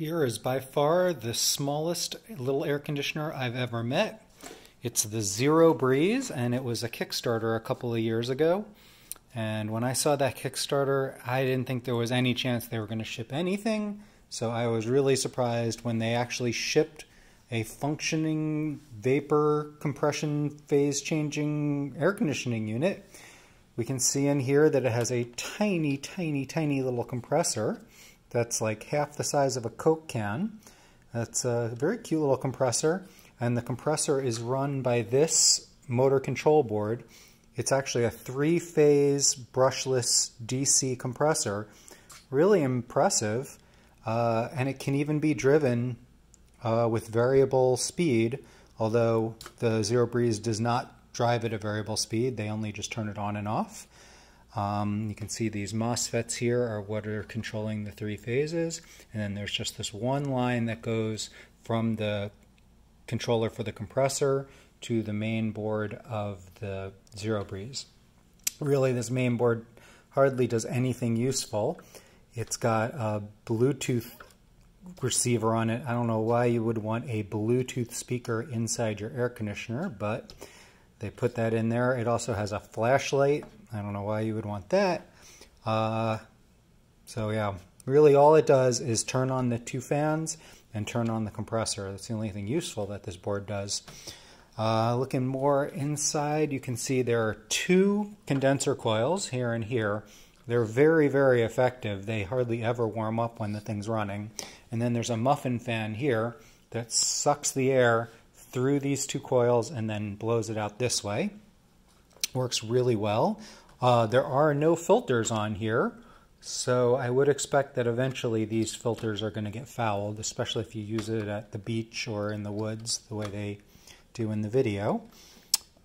Here is by far the smallest little air conditioner I've ever met. It's the Zero Breeze, and it was a Kickstarter a couple of years ago. And when I saw that Kickstarter, I didn't think there was any chance they were going to ship anything. So I was really surprised when they actually shipped a functioning vapor compression phase changing air conditioning unit. We can see in here that it has a tiny, tiny, tiny little compressor that's like half the size of a Coke can. That's a very cute little compressor, and the compressor is run by this motor control board. It's actually a three-phase brushless DC compressor. Really impressive, uh, and it can even be driven uh, with variable speed, although the Zero Breeze does not drive it at a variable speed. They only just turn it on and off. Um, you can see these MOSFETs here are what are controlling the three phases. And then there's just this one line that goes from the controller for the compressor to the main board of the Zero Breeze. Really, this main board hardly does anything useful. It's got a Bluetooth receiver on it. I don't know why you would want a Bluetooth speaker inside your air conditioner, but they put that in there. It also has a flashlight. I don't know why you would want that. Uh, so yeah, really all it does is turn on the two fans and turn on the compressor. That's the only thing useful that this board does. Uh, looking more inside, you can see there are two condenser coils here and here. They're very, very effective. They hardly ever warm up when the thing's running. And then there's a muffin fan here that sucks the air through these two coils and then blows it out this way. Works really well. Uh, there are no filters on here, so I would expect that eventually these filters are going to get fouled, especially if you use it at the beach or in the woods the way they do in the video.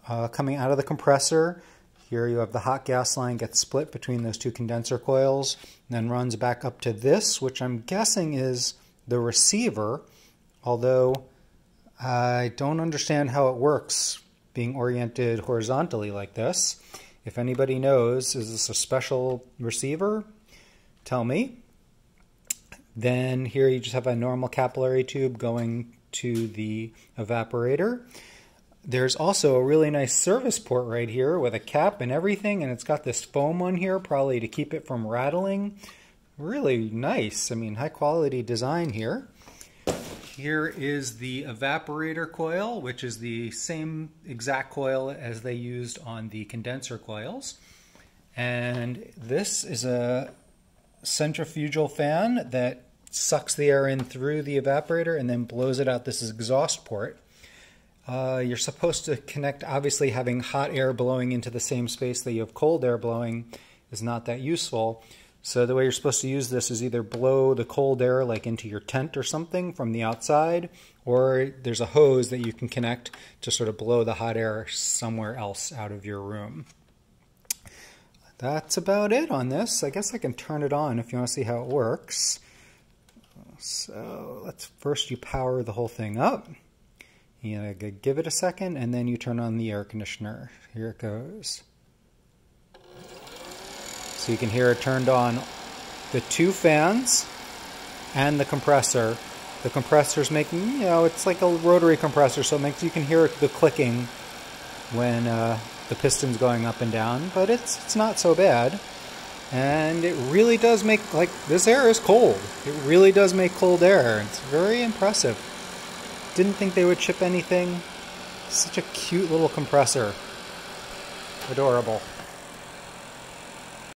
Uh, coming out of the compressor, here you have the hot gas line gets split between those two condenser coils, then runs back up to this, which I'm guessing is the receiver, although I don't understand how it works being oriented horizontally like this. If anybody knows, is this a special receiver? Tell me. Then here you just have a normal capillary tube going to the evaporator. There's also a really nice service port right here with a cap and everything, and it's got this foam on here probably to keep it from rattling. Really nice. I mean, high quality design here. Here is the evaporator coil, which is the same exact coil as they used on the condenser coils. And this is a centrifugal fan that sucks the air in through the evaporator and then blows it out. This is exhaust port. Uh, you're supposed to connect, obviously having hot air blowing into the same space that you have cold air blowing is not that useful. So the way you're supposed to use this is either blow the cold air like into your tent or something from the outside, or there's a hose that you can connect to sort of blow the hot air somewhere else out of your room. That's about it on this. I guess I can turn it on if you want to see how it works. So let's first you power the whole thing up. You give it a second and then you turn on the air conditioner. Here it goes. So you can hear it turned on the two fans and the compressor. The compressor's making, you know, it's like a rotary compressor, so it makes you can hear the clicking when uh, the piston's going up and down, but it's it's not so bad. And it really does make like this air is cold. It really does make cold air. It's very impressive. Didn't think they would ship anything. Such a cute little compressor. Adorable.